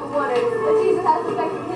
the waters, but Jesus has to